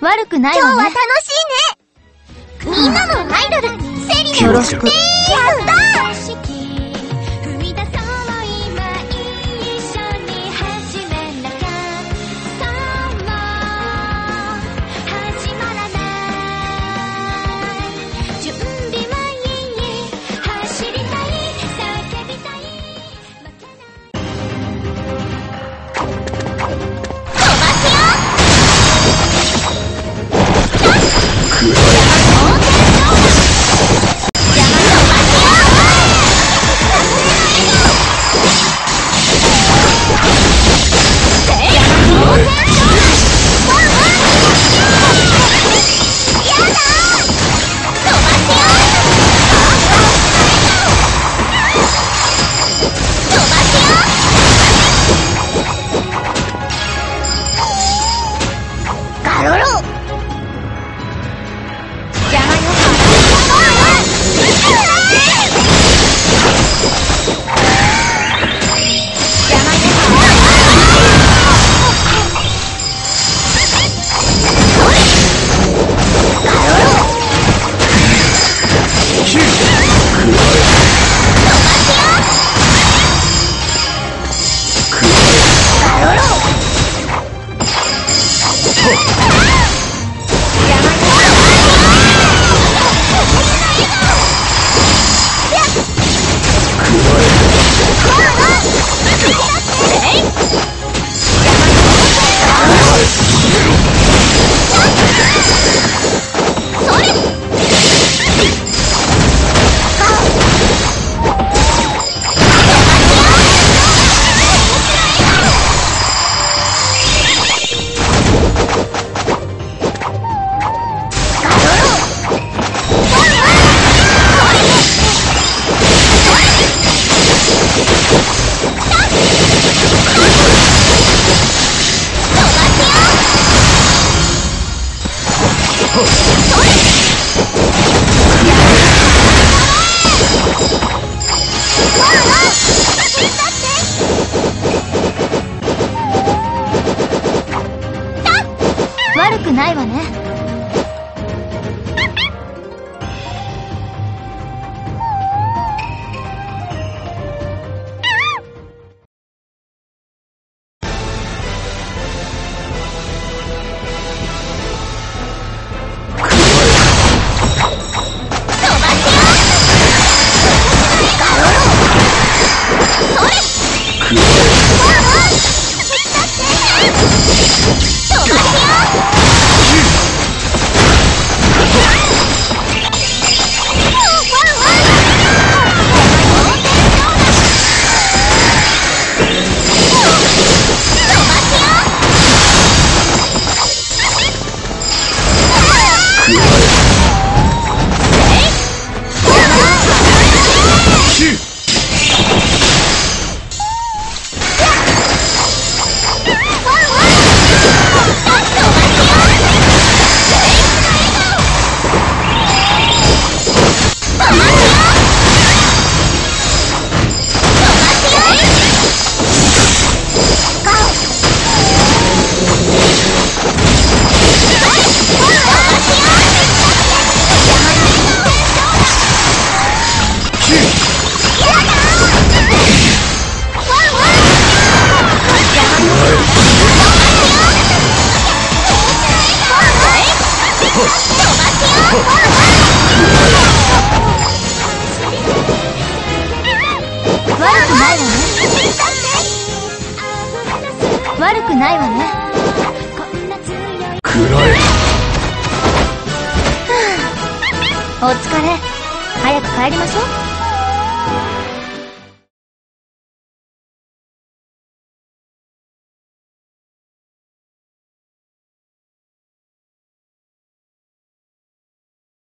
悪くない今日はわね楽しいね。みんなのアイドルセリナよろしくやった Oh! 悪くないわね。Yeah. 悪くないわね。悪くないわねこんな強い。お疲れ。早く帰りましょう